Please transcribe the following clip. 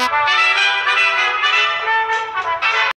Bye.